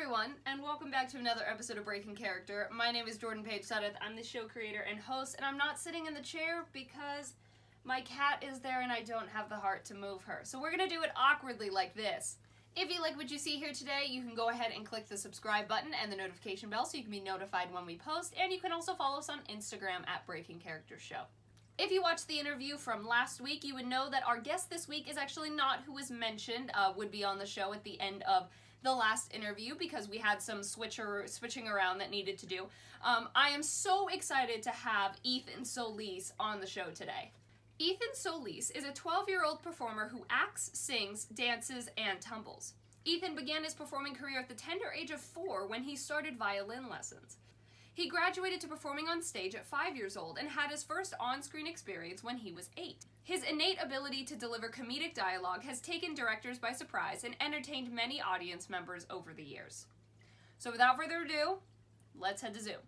everyone, and welcome back to another episode of Breaking Character. My name is Jordan Paige Sudduth. I'm the show creator and host, and I'm not sitting in the chair because my cat is there and I don't have the heart to move her. So we're gonna do it awkwardly like this. If you like what you see here today, you can go ahead and click the subscribe button and the notification bell so you can be notified when we post, and you can also follow us on Instagram at Breaking Character Show. If you watched the interview from last week, you would know that our guest this week is actually not who was mentioned, uh, would be on the show at the end of the last interview because we had some switcher switching around that needed to do. Um, I am so excited to have Ethan Solis on the show today. Ethan Solis is a 12-year-old performer who acts, sings, dances, and tumbles. Ethan began his performing career at the tender age of four when he started violin lessons. He graduated to performing on stage at five years old and had his first on screen experience when he was eight. His innate ability to deliver comedic dialogue has taken directors by surprise and entertained many audience members over the years. So, without further ado, let's head to Zoom.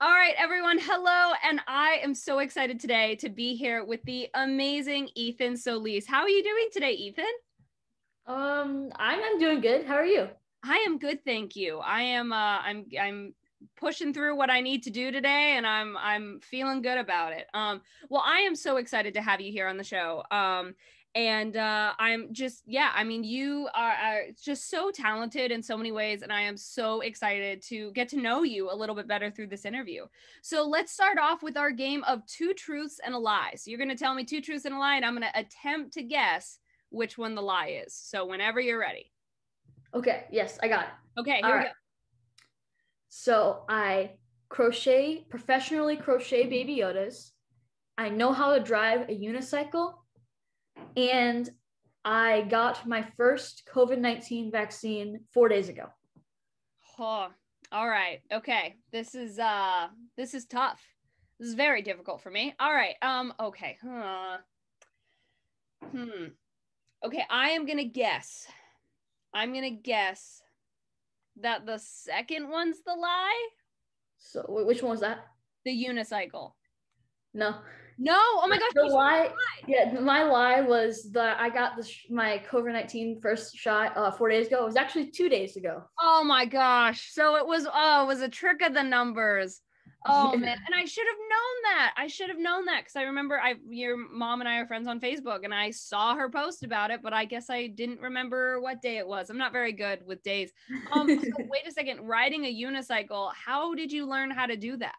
All right, everyone, hello, and I am so excited today to be here with the amazing Ethan Solis. How are you doing today, Ethan? Um, I'm, I'm doing good. How are you? I am good, thank you. I am uh I'm I'm pushing through what I need to do today and I'm I'm feeling good about it. Um well I am so excited to have you here on the show. Um and uh I'm just yeah, I mean you are, are just so talented in so many ways and I am so excited to get to know you a little bit better through this interview. So let's start off with our game of two truths and a lie. So you're going to tell me two truths and a lie and I'm going to attempt to guess which one the lie is. So whenever you're ready. Okay, yes, I got it. Okay, here All we right. go. So I crochet, professionally crochet baby Yodas. I know how to drive a unicycle. And I got my first COVID 19 vaccine four days ago. Oh, all right. Okay. This is uh this is tough. This is very difficult for me. All right. Um okay. Huh. Hmm. Okay, I am to guess. I'm to guess that the second one's the lie, So which one was that? the unicycle. No. No. Oh my gosh. The lie, yeah, my lie was that I got the sh- my COVID 19 first shot uh, four days ago. It was actually two days ago. Oh my gosh. So it was oh, it was a trick of the numbers. Oh man. And I should have known that. I should have known that because I remember I your mom and I are friends on Facebook and I saw her post about it, but I guess I didn't remember what day it was. I'm not very good with days. Um so wait a second, riding a unicycle, how did you learn how to do that?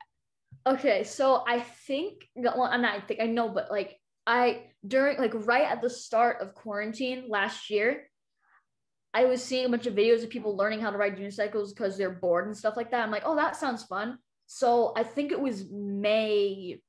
Okay, so I think well, I'm not I think I know, but like I during like right at the start of quarantine last year, I was seeing a bunch of videos of people learning how to ride unicycles because they're bored and stuff like that. I'm like, oh, that sounds fun. So I think it was May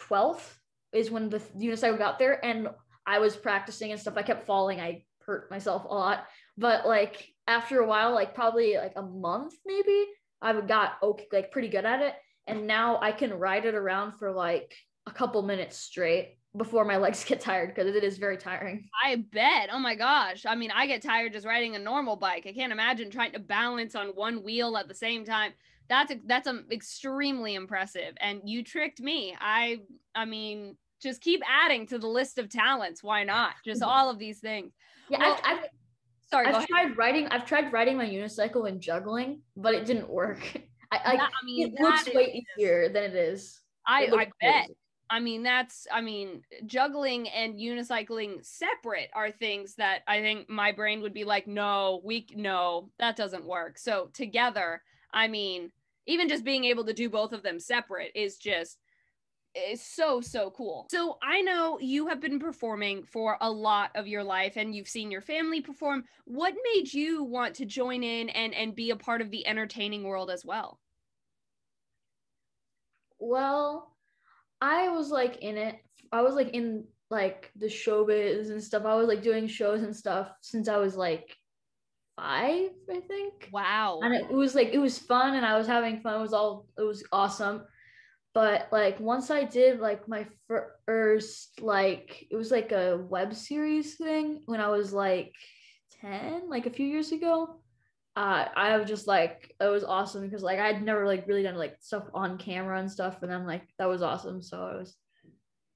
12th is when the unicycle got there, and I was practicing and stuff. I kept falling. I hurt myself a lot, but like after a while, like probably like a month maybe, I got okay, like pretty good at it and now I can ride it around for like a couple minutes straight before my legs get tired because it is very tiring. I bet. Oh my gosh. I mean, I get tired just riding a normal bike. I can't imagine trying to balance on one wheel at the same time. That's that's um, extremely impressive. And you tricked me. I I mean, just keep adding to the list of talents. Why not? Just all of these things. Yeah, Well, I've, I've, Sorry, I've tried writing I've tried riding my unicycle and juggling, but it didn't work. I, That- I, I mean, it looks that way is- easier than it is. I, It I bet. crazy. I mean, that's, I mean, juggling and unicycling separate are things that I think my brain would be like, no, we, no, that doesn't work. So together, I mean, even just being able to do both of them separate is just, is so, so cool. So I know you have been performing for a lot of your life and you've seen your family perform. What made you want to join in and, and be a part of the entertaining world as well? Well, I was like in it. I was like in like the showbiz and stuff. I was like doing shows and stuff since I was like five, I think. Wow. and it was like it was fun and i was having fun it was all it was awesome but like once i did like my first like it was like a web series thing when i was like 10 like a few years ago uh i was just like it was awesome because like i'd never like really done like stuff on camera and stuff and i'm like that was awesome so i was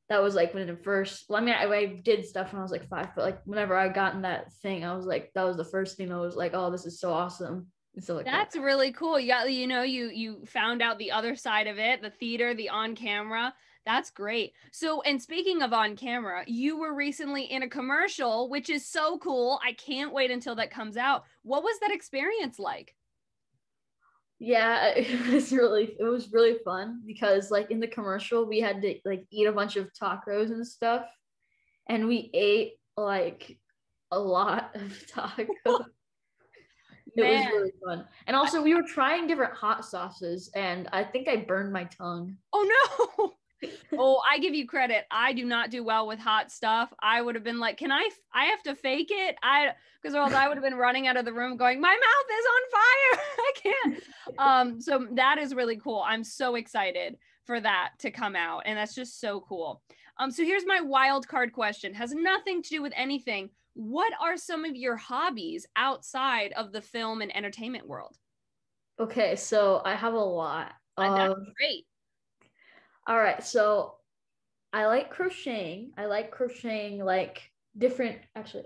that was like when it first. Well, I mean, I, I did stuff when I was like five, but like whenever I got in that thing, I was like, that was the first thing I was like, oh, this is so awesome. So like That's that. really cool. Yeah, you know, you you found out the other side of it, the theater, the on camera. That's great. So, and speaking of on camera, you were recently in a commercial, which is so cool. I can't wait until that comes out. What was that experience like? Yeah, it was really it was really fun because like in the commercial we had to like eat a bunch of tacos and stuff, and we ate like a lot of tacos. It was really fun. And also we were trying different hot sauces and I think I burned my tongue. Oh no. Oh, I give you credit. I do not do well with hot stuff. I would have been like, "Can I I have to fake it?" I because or else I would have been running out of the room going, "My mouth is on fire. I can't." Um so that is really cool. I'm so excited for that to come out and that's just so cool. Um so here's my wild card question. Has nothing to do with anything. What are some of your hobbies outside of the film and entertainment world? Okay, so I have a lot. And that's Um, great. All right, so I like crocheting. I like crocheting like different actually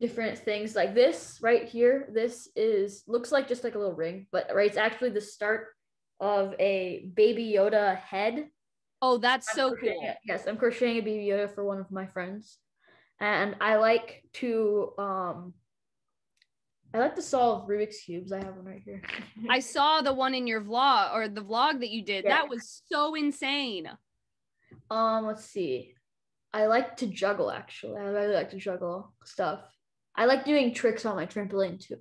different things like this right here. This is looks like just like a little ring, but right it's actually the start of a baby Yoda head. Oh, that's I'm so cool. it- Yes, I'm crocheting a baby Yoda for one of my friends. And I like to um I like to solve Rubik's cubes. I have one right here. I saw the one in your vlog or the vlog that you did. Yeah. That was so insane. Um, let's see. I like to juggle actually. I really like to juggle stuff. I like doing tricks on my trampoline too.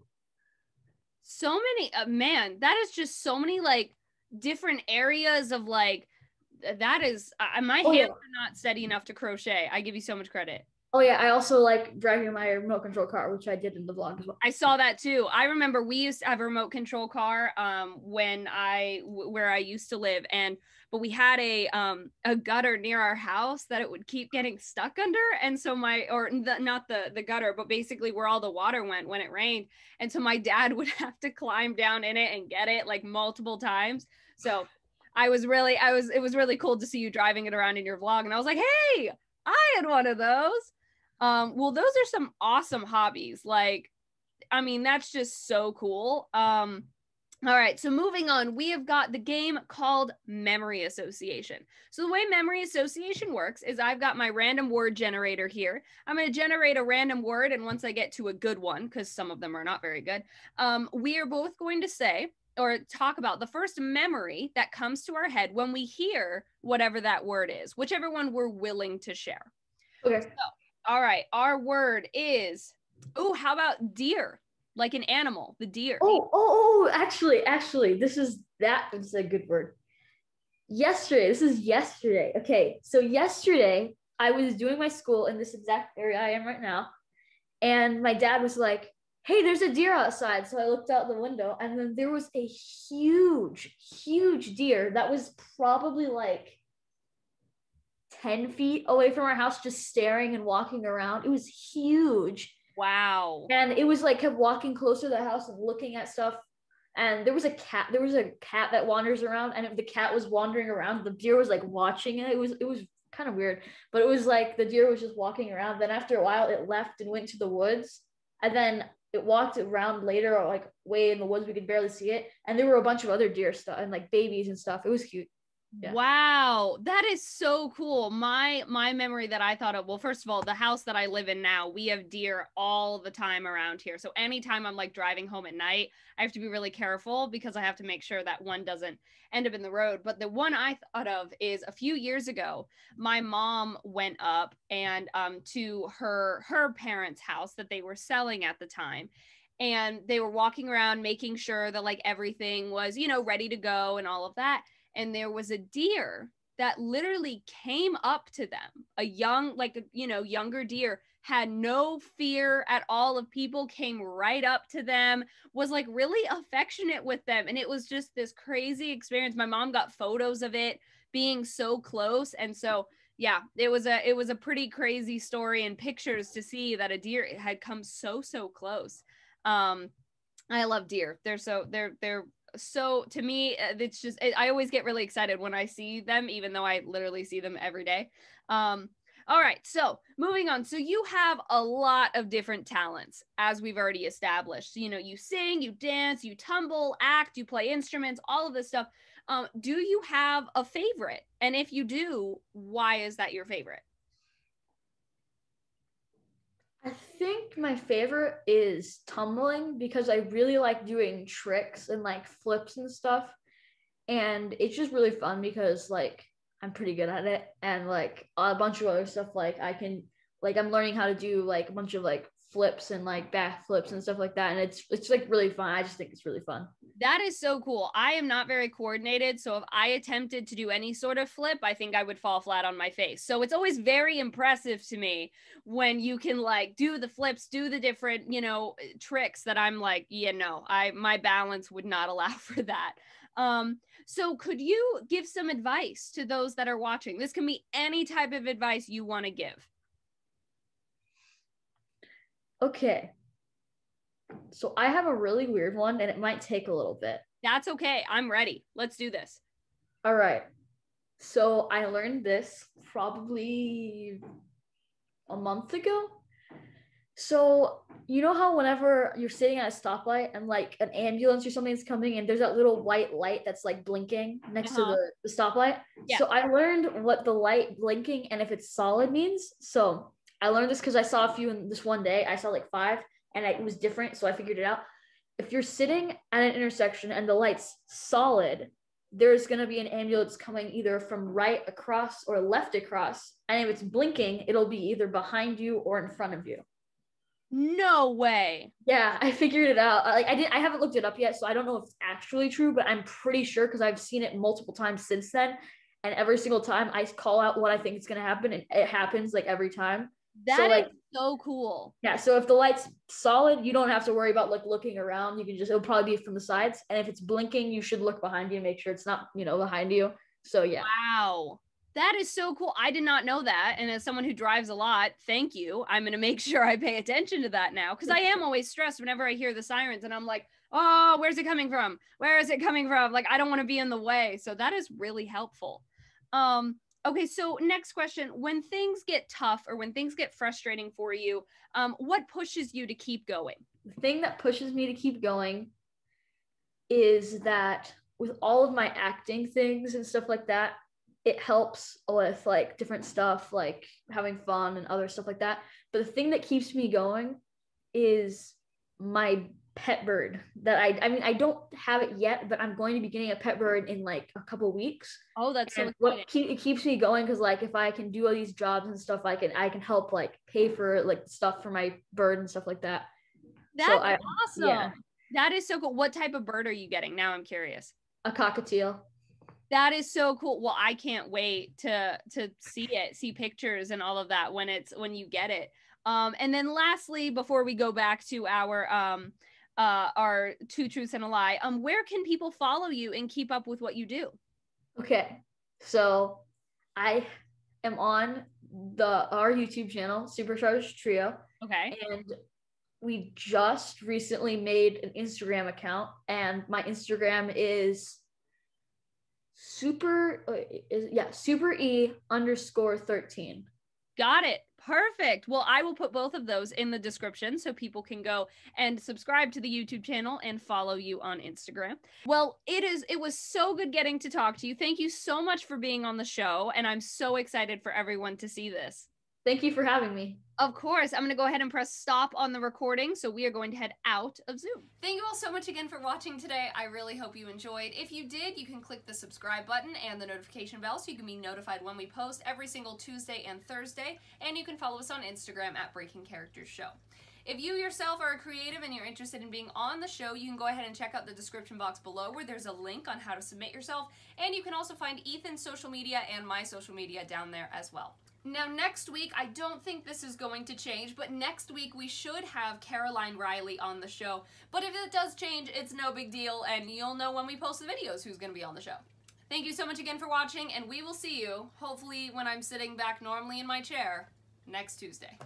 So many, uh, man, that is just so many like different areas of like, that is, uh, my Oh, hands yeah. are not steady enough to crochet. I give you so much credit. Oh yeah, I also like driving my remote control car, which I did in the vlog as well. I saw that too. I remember we used to have a remote control car um, when I where I used to live, and but we had a um, a gutter near our house that it would keep getting stuck under, and so my or the, not the the gutter, but basically where all the water went when it rained, and so my dad would have to climb down in it and get it like multiple times. So I was really I was it was really cool to see you driving it around in your vlog, and I was like, hey, I had one of those. Um, well, those are some awesome hobbies. Like, I mean, that's just so cool. Um, all right, so moving on, we have got the game called Memory Association. So, the way Memory Association works is I've got my random word generator here. I'm going to generate a random word, and once I get to a good one, because some of them are not very good, um, we are both going to say or talk about the first memory that comes to our head when we hear whatever that word is, whichever one we're willing to share. Okay. All right, our word is oh, how about deer? Like an animal, the deer. Oh, oh, oh, actually, actually, this is that is a good word. Yesterday, this is yesterday. Okay, so yesterday I was doing my school in this exact area I am right now, and my dad was like, "Hey, there's a deer outside." So I looked out the window, and then there was a huge, huge deer that was probably like 10 feet away from our house, just staring and walking around. It was huge. Wow. And it was like kept walking closer to the house and looking at stuff. And there was a cat, there was a cat that wanders around, and if the cat was wandering around, the deer was like watching it. It was it was kind of weird, but it was like the deer was just walking around. Then after a while, it left and went to the woods, and then it walked around later, or like way in the woods, we could barely see it. And there were a bunch of other deer stuff and like babies and stuff. It was cute. Yeah. Wow, that is so cool. My my memory that I thought of, well, first of all, the house that I live in now, we have deer all the time around here. So anytime I'm like driving home at night, I have to be really careful because I have to make sure that one doesn't end up in the road. But the one I thought of is a few years ago, my mom went up and um to her her parents' house that they were selling at the time. And they were walking around making sure that like everything was, you know, ready to go and all of that and there was a deer that literally came up to them. A young like you know younger deer had no fear at all of people came right up to them was like really affectionate with them. And it was just this crazy experience. My mom got photos of it being so close. And so yeah it was a it was a pretty crazy story and pictures to see that a deer had come so so close. Um i love deer. They're so they're they're so to me uh, it's just it, i always get really excited when i see them even though i literally see them every day Um, all right, so moving on. So you have a lot of different talents, as we've already established. You know, you sing, you dance, you tumble, act, you play instruments, all of this stuff. Um, do you have a favorite? And if you do, why is that your favorite? I think my favorite is tumbling because I really like doing tricks and like flips and stuff. And it's just really fun because like I'm pretty good at it. And like a bunch of other stuff, like I can like I'm learning how to do like a bunch of like flips and like back flips and stuff like that. And it's it's like really fun. I just think it's really fun. That is so cool. I am not very coordinated. So if I attempted to do any sort of flip, I think I would fall flat on my face. So it's always very impressive to me when you can like do the flips, do the different, you know, tricks that I'm like, yeah, no, I my balance would not allow for that. Um, so could you give some advice to those that are watching? This can be any type of advice you want to give. Okay. So I have a really weird one and it might take a little bit. That's okay. I'm ready. Let's do this. All right. So I learned this probably a month ago. So you know how whenever you're sitting at a stoplight and like an ambulance or something's coming and there's that little white light that's like blinking next uh-huh. to the, the stoplight. Yeah. So I learned what the light blinking and if it's solid means. So I learned this because I saw a few in this one day. I saw like five and it was different. So I figured it out. If you're sitting at an intersection and the light's solid, there's going to be an ambulance coming either from right across or left across. And if it's blinking, it'll be either behind you or in front of you. No way. Yeah, I figured it out. Like I did I haven't looked it up yet, so I don't know if it's actually true, but I'm pretty sure because I've seen it multiple times since then. And every single time I call out what I think is gonna happen, and it happens like every time. That so, like, so cool. Yeah. So if the light's solid, you don't have to worry about like looking around. You can just it'll probably be from the sides. And if it's blinking, you should look behind you and make sure it's not, you know, behind you. So yeah. Wow. That is so cool. I did not know that. And as someone who drives a lot, thank you. I'm going to make sure I pay attention to that now because I am always stressed whenever I hear the sirens and I'm like, oh, where's it coming from? Where is it coming from? Like, I don't want to be in the way. So that is really helpful. Um, Okay, so next question. When things get tough or when things get frustrating for you, um, what pushes you to keep going? The thing that pushes me to keep going is that with all of my acting things and stuff like that, it helps with like different stuff, like having fun and other stuff like that. But the thing that keeps me going is my pet bird that I I mean I don't have it yet, but I'm going to be getting a pet bird in like a couple weeks. Oh, that's and so what keep, it keeps me going because like if I can do all these jobs and stuff, I can I can help like pay for like stuff for my bird and stuff like that. That's so I, awesome. Yeah. That is so cool. What type of bird are you getting? Now I'm curious. A cockatiel. That is so cool. Well, I can't wait to to see it, see pictures and all of that when it's when you get it. Um, and then lastly, before we go back to our um, uh, are two truths and a lie. Um, where can people follow you and keep up with what you do? Okay, so I am on the our YouTube channel, Supercharged Trio. Okay, and we just recently made an Instagram account, and my Instagram is super uh, is yeah super e underscore 13 got it Perfect. Well, I will put both of those in the description so people can go and subscribe to the YouTube channel and follow you on Instagram. Well, it is it was so good getting to talk to you. Thank you so much for being on the show and I'm so excited for everyone to see this. Thank you for having me. Of course. I'm going to go ahead and press stop on the recording. So we are going to head out of Zoom. Thank you all so much again for watching today. I really hope you enjoyed. If you did, you can click the subscribe button and the notification bell so you can be notified when we post every single Tuesday and Thursday. And you can follow us on Instagram at Breaking Characters Show. If you yourself are a creative and you're interested in being on the show, you can go ahead and check out the description box below where there's a link on how to submit yourself. And you can also find Ethan's social media and my social media down there as well. Now, next week, I don't think this is going to change, but next week we should have Caroline Riley on the show. But if it does change, it's no big deal, and you'll know when we post the videos who's going to be on the show. Thank you so much again for watching, and we will see you, hopefully when I'm sitting back normally in my chair, next Tuesday.